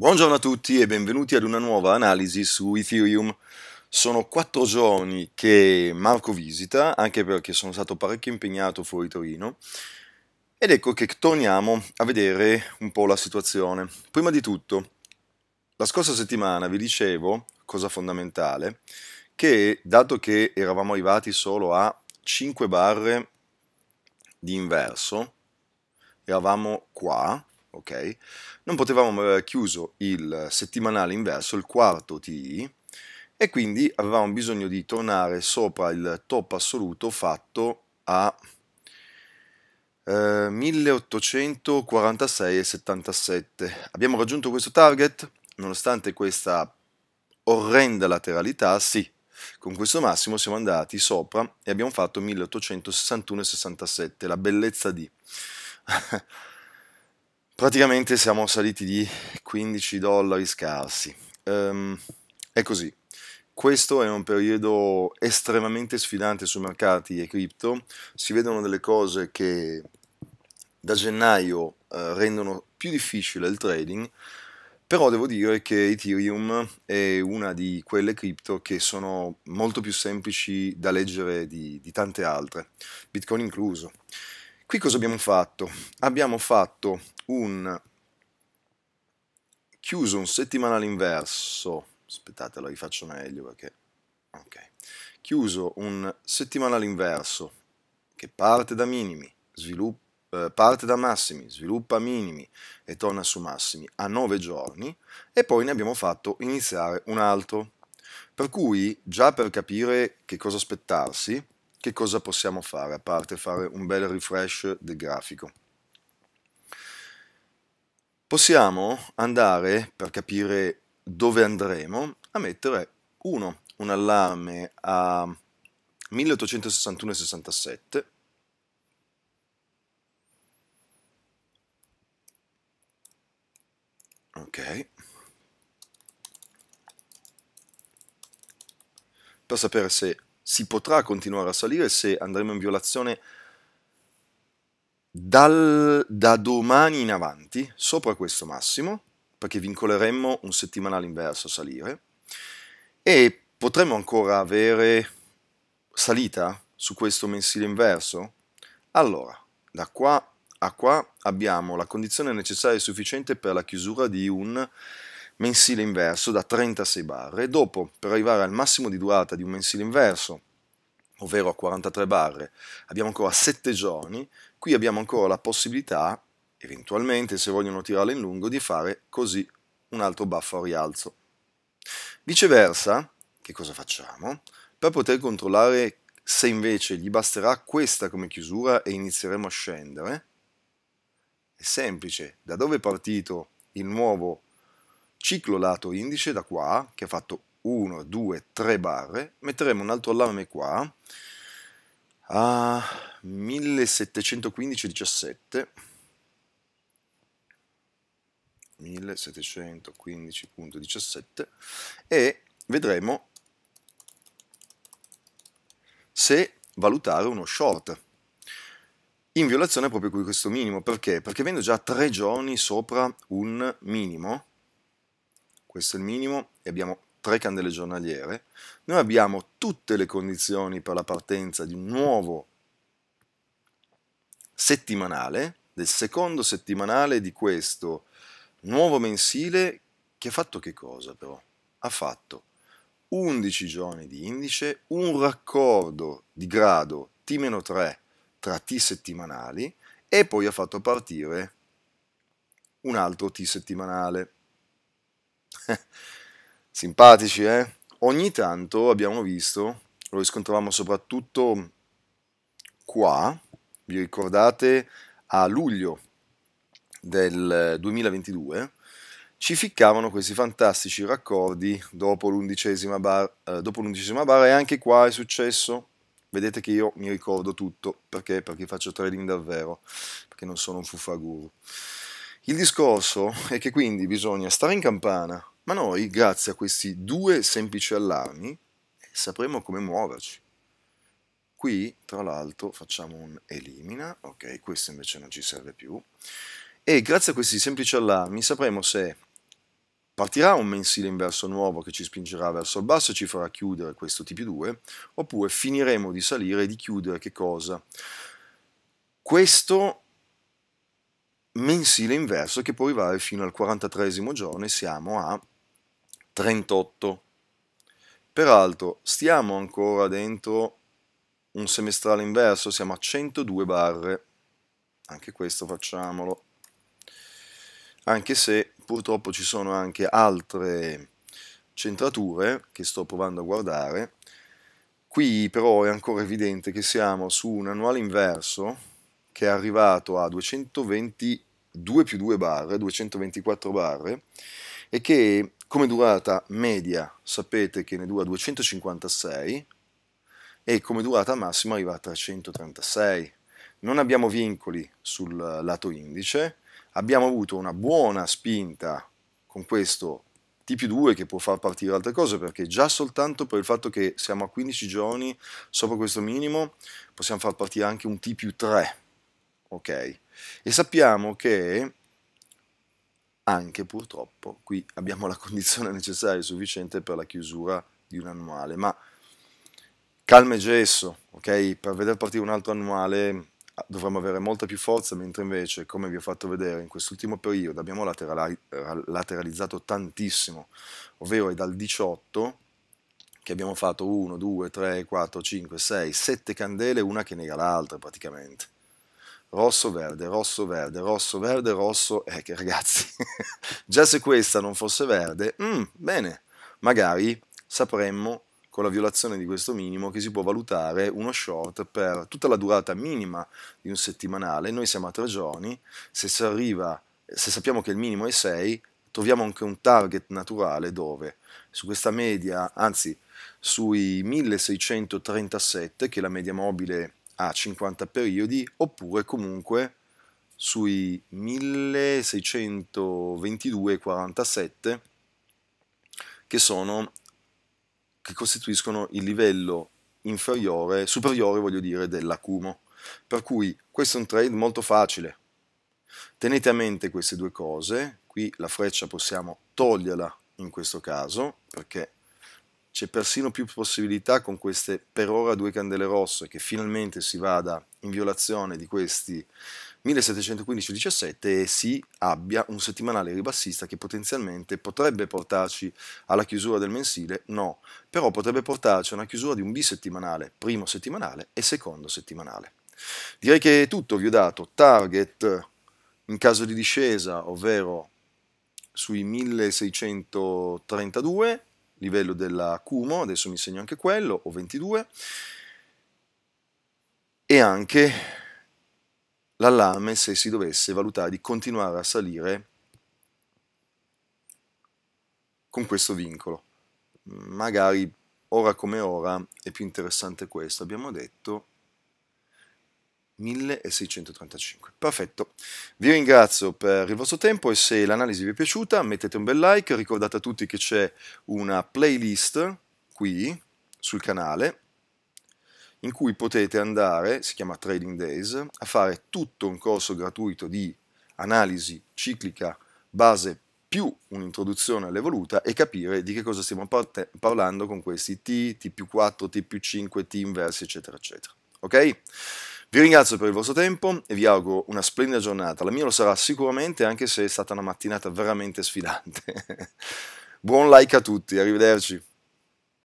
Buongiorno a tutti e benvenuti ad una nuova analisi su Ethereum. Sono quattro giorni che Marco visita, anche perché sono stato parecchio impegnato fuori Torino, ed ecco che torniamo a vedere un po' la situazione. Prima di tutto, la scorsa settimana vi dicevo, cosa fondamentale, che dato che eravamo arrivati solo a 5 barre di inverso, eravamo qua, ok? Non potevamo aver chiuso il settimanale inverso, il quarto TI, e quindi avevamo bisogno di tornare sopra il top assoluto fatto a eh, 1846,77. Abbiamo raggiunto questo target, nonostante questa orrenda lateralità, sì, con questo massimo siamo andati sopra e abbiamo fatto 1861,67, la bellezza di... praticamente siamo saliti di 15 dollari scarsi. Um, è così. Questo è un periodo estremamente sfidante sui mercati e cripto. Si vedono delle cose che da gennaio eh, rendono più difficile il trading, però devo dire che Ethereum è una di quelle cripto che sono molto più semplici da leggere di, di tante altre, Bitcoin incluso. Qui cosa abbiamo fatto? Abbiamo fatto un chiuso un settimanale inverso. Aspettate, lo rifaccio meglio perché ok. Chiuso un settimanale inverso che parte da minimi, sviluppa eh, parte da massimi, sviluppa minimi e torna su massimi a 9 giorni e poi ne abbiamo fatto iniziare un altro. Per cui già per capire che cosa aspettarsi, che cosa possiamo fare, a parte fare un bel refresh del grafico? Possiamo andare, per capire dove andremo, a mettere 1, un allarme a 1861,67, ok, per sapere se si potrà continuare a salire se andremo in violazione dal, da domani in avanti sopra questo massimo, perché vincoleremmo un settimanale inverso a salire, e potremmo ancora avere salita su questo mensile inverso? Allora, da qua a qua abbiamo la condizione necessaria e sufficiente per la chiusura di un mensile inverso da 36 barre, dopo per arrivare al massimo di durata di un mensile inverso, ovvero a 43 barre, abbiamo ancora 7 giorni, qui abbiamo ancora la possibilità, eventualmente se vogliono tirarla in lungo, di fare così un altro baffo a rialzo. Viceversa, che cosa facciamo? Per poter controllare se invece gli basterà questa come chiusura e inizieremo a scendere, è semplice, da dove è partito il nuovo ciclo lato indice da qua, che ha fatto 1, 2, 3 barre, metteremo un altro allarme qua a 1715,17 1715.17 e vedremo se valutare uno short in violazione proprio di questo minimo. Perché? Perché avendo già tre giorni sopra un minimo questo è il minimo e abbiamo tre candele giornaliere, noi abbiamo tutte le condizioni per la partenza di un nuovo settimanale, del secondo settimanale di questo nuovo mensile che ha fatto che cosa però? Ha fatto 11 giorni di indice, un raccordo di grado T-3 tra T settimanali e poi ha fatto partire un altro T settimanale. Simpatici, eh? Ogni tanto abbiamo visto, lo riscontravamo soprattutto qua, vi ricordate, a luglio del 2022, ci ficcavano questi fantastici raccordi dopo l'undicesima, bar, eh, dopo l'undicesima barra e anche qua è successo. Vedete che io mi ricordo tutto, perché? Perché faccio trading davvero, perché non sono un fuffaguru. Il discorso è che quindi bisogna stare in campana, ma noi, grazie a questi due semplici allarmi, sapremo come muoverci. Qui, tra l'altro, facciamo un elimina, ok, questo invece non ci serve più, e grazie a questi semplici allarmi sapremo se partirà un mensile inverso nuovo che ci spingerà verso il basso e ci farà chiudere questo T più 2, oppure finiremo di salire e di chiudere che cosa? Questo mensile inverso che può arrivare fino al 43 giorno e siamo a 38. Peraltro stiamo ancora dentro un semestrale inverso, siamo a 102 barre, anche questo facciamolo, anche se purtroppo ci sono anche altre centrature che sto provando a guardare, qui però è ancora evidente che siamo su un annuale inverso che è arrivato a 222 più 2 barre, 224 barre, e che come durata media sapete che ne dura 256 e come durata massima arriva a 336. Non abbiamo vincoli sul lato indice, abbiamo avuto una buona spinta con questo T più 2 che può far partire altre cose perché già soltanto per il fatto che siamo a 15 giorni sopra questo minimo possiamo far partire anche un T più 3 ok? E sappiamo che anche purtroppo qui abbiamo la condizione necessaria e sufficiente per la chiusura di un annuale, ma calma e gesso, ok? Per vedere partire un altro annuale ah, dovremmo avere molta più forza, mentre invece, come vi ho fatto vedere in quest'ultimo periodo, abbiamo lateralizzato tantissimo, ovvero è dal 18 che abbiamo fatto 1, 2, 3, 4, 5, 6, 7 candele, una che nega l'altra praticamente. Rosso, verde, rosso, verde, rosso, verde, rosso, eh che ragazzi, già se questa non fosse verde, mm, bene, magari sapremmo con la violazione di questo minimo che si può valutare uno short per tutta la durata minima di un settimanale, noi siamo a tre giorni, se arriva, se sappiamo che il minimo è 6, troviamo anche un target naturale dove su questa media, anzi sui 1637 che è la media mobile a 50 periodi oppure comunque sui 1622,47 che sono che costituiscono il livello inferiore, superiore voglio dire, dell'acumo. Per cui questo è un trade molto facile. Tenete a mente queste due cose, qui la freccia possiamo toglierla in questo caso perché c'è persino più possibilità con queste per ora due candele rosse che finalmente si vada in violazione di questi 1715-17 e si abbia un settimanale ribassista che potenzialmente potrebbe portarci alla chiusura del mensile, no, però potrebbe portarci a una chiusura di un bisettimanale, primo settimanale e secondo settimanale. Direi che è tutto, vi ho dato target in caso di discesa, ovvero sui 1632 livello dell'acumo, adesso mi segno anche quello, o 22, e anche l'allarme se si dovesse valutare di continuare a salire con questo vincolo. Magari ora come ora è più interessante questo, abbiamo detto 1635. Perfetto, vi ringrazio per il vostro tempo e se l'analisi vi è piaciuta mettete un bel like, ricordate a tutti che c'è una playlist qui sul canale in cui potete andare, si chiama Trading Days, a fare tutto un corso gratuito di analisi ciclica base più un'introduzione all'evoluta e capire di che cosa stiamo parlando con questi T, T più 4, T più 5, T inversi, eccetera, eccetera. Ok? Vi ringrazio per il vostro tempo e vi auguro una splendida giornata. La mia lo sarà sicuramente anche se è stata una mattinata veramente sfidante. Buon like a tutti, arrivederci.